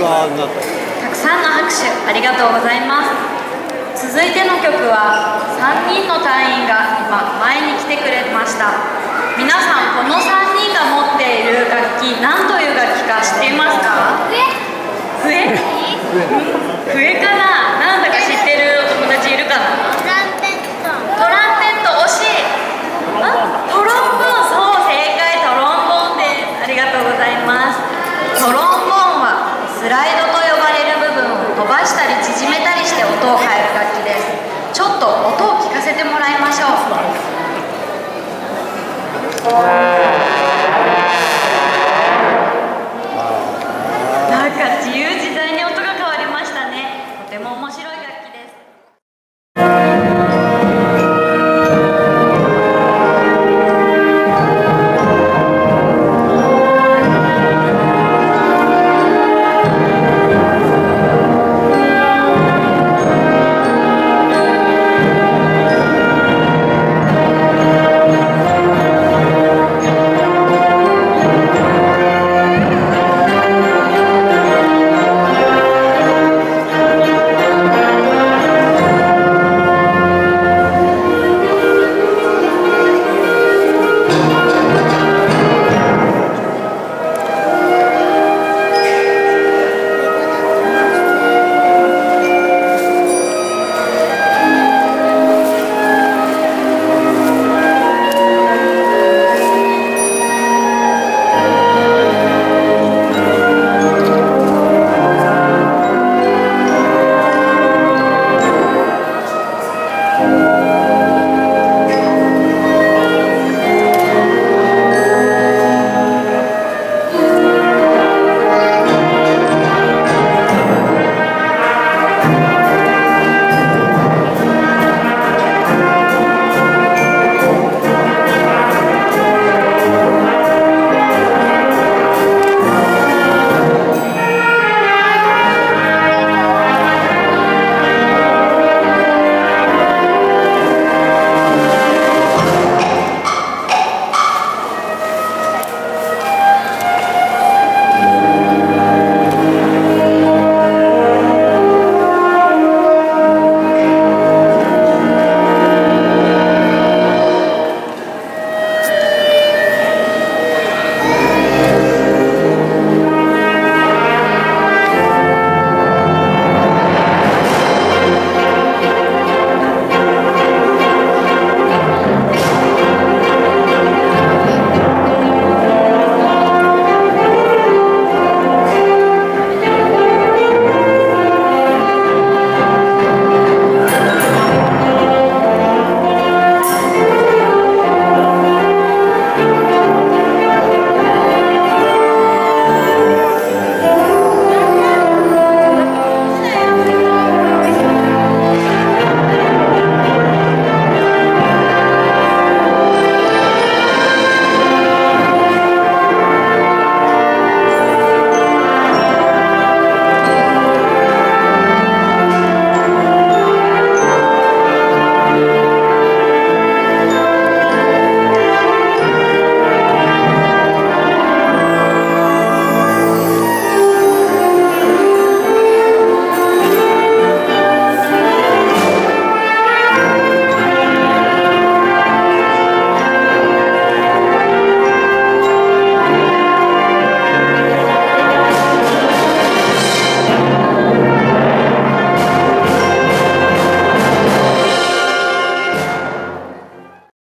たくさんの拍手ありがとうございます。続いての曲は3人の隊員が今前に来てくれました。皆さんこの3人が持っている楽器何という楽器か知っていますか？笛。笛。